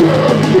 failure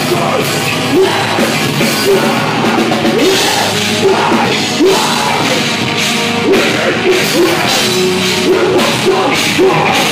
but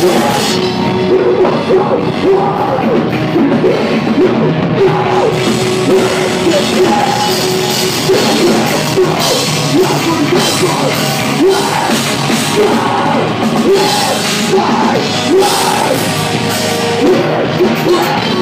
just your blessing We're not yours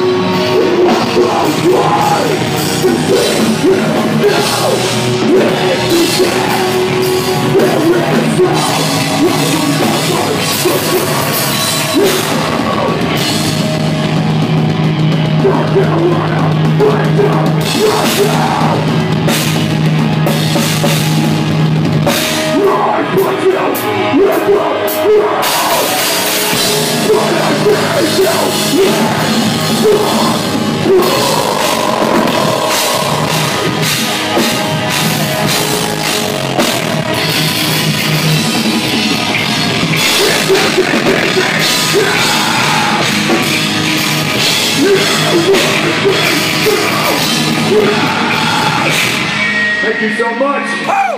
Thank you so much.